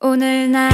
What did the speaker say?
오늘 난